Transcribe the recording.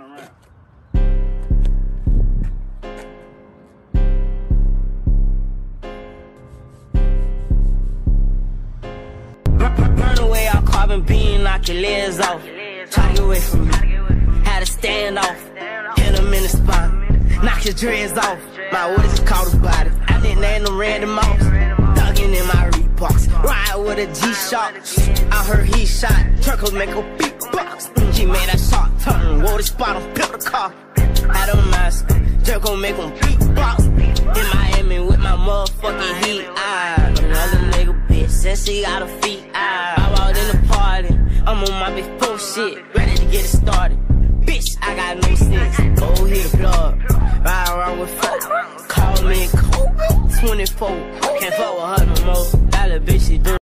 around. Run away, I'll carbon beam, knock your legs off. Try to get away from me. Had to stand off. Hit him in the spine. Knock his dreads off. My is it called his body? I didn't name them random mouse. Thuggin' in my Reeboks. Ride with a G-Shock. I heard he shot. Truckles make a beatbox. Mm, He made that shot turn. Wore the spot on built the car. Had a mask. Jerko make him beatbox. In Miami with my motherfucking heat. Ah, another nigga bitch she got her feet. Ah, I walked in the party. I'm on my big full shit. Ready to get it started. Bitch, I got no sense. Go here, plug. Ride around with folk. Call me cool. 24. Can't fuck with her no more. Little bitch, she do.